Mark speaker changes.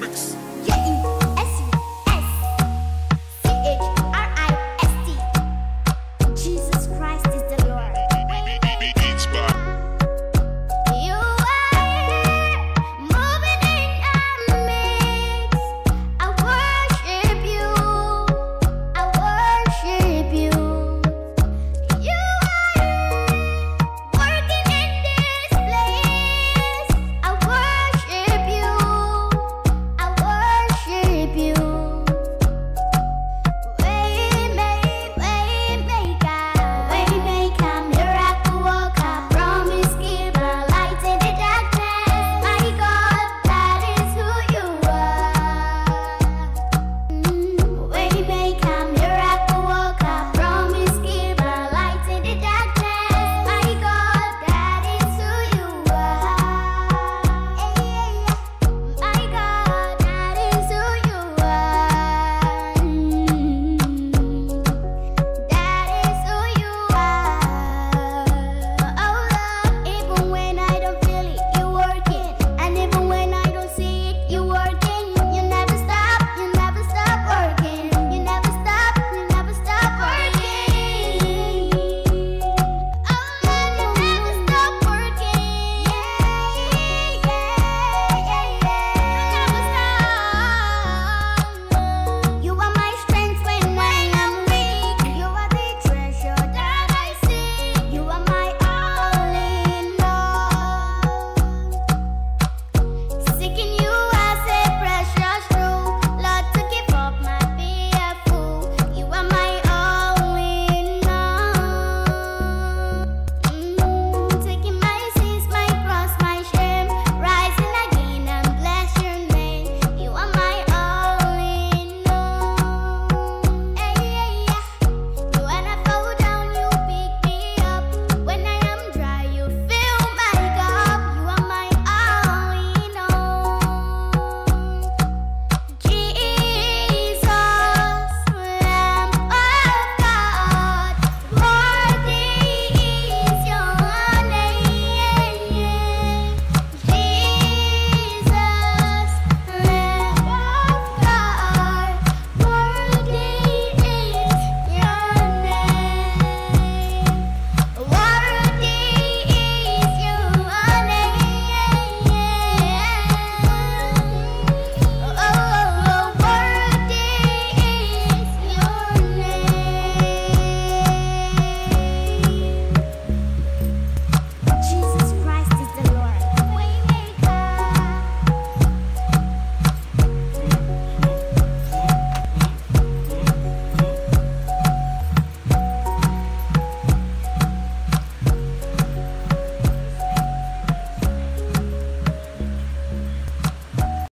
Speaker 1: Mix.